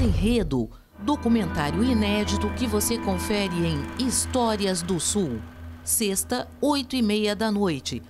Enredo, documentário inédito que você confere em Histórias do Sul. Sexta, oito e meia da noite